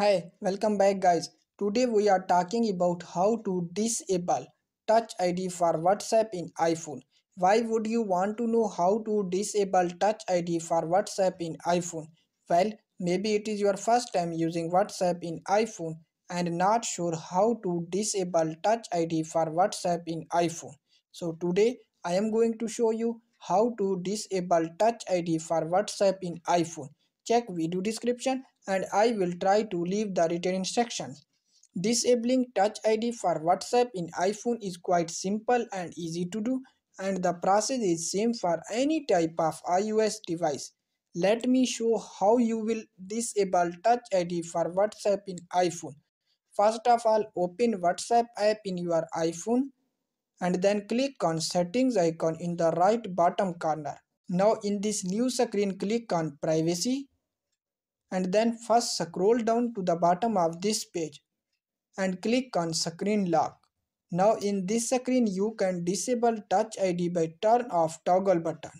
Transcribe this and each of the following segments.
Hi, welcome back guys. Today we are talking about how to disable Touch ID for WhatsApp in iPhone. Why would you want to know how to disable Touch ID for WhatsApp in iPhone? Well, maybe it is your first time using WhatsApp in iPhone and not sure how to disable Touch ID for WhatsApp in iPhone. So today I am going to show you how to disable Touch ID for WhatsApp in iPhone. Check video description and I will try to leave the written instructions. Disabling Touch ID for WhatsApp in iPhone is quite simple and easy to do and the process is same for any type of iOS device. Let me show how you will disable Touch ID for WhatsApp in iPhone. First of all, open WhatsApp app in your iPhone and then click on settings icon in the right bottom corner. Now in this new screen click on privacy and then first scroll down to the bottom of this page and click on screen lock. Now in this screen you can disable touch ID by turn off toggle button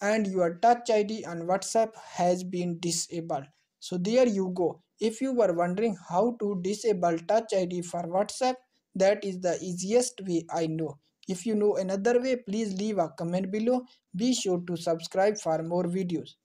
and your touch ID on WhatsApp has been disabled. So there you go. If you were wondering how to disable touch ID for WhatsApp that is the easiest way I know. If you know another way please leave a comment below. Be sure to subscribe for more videos.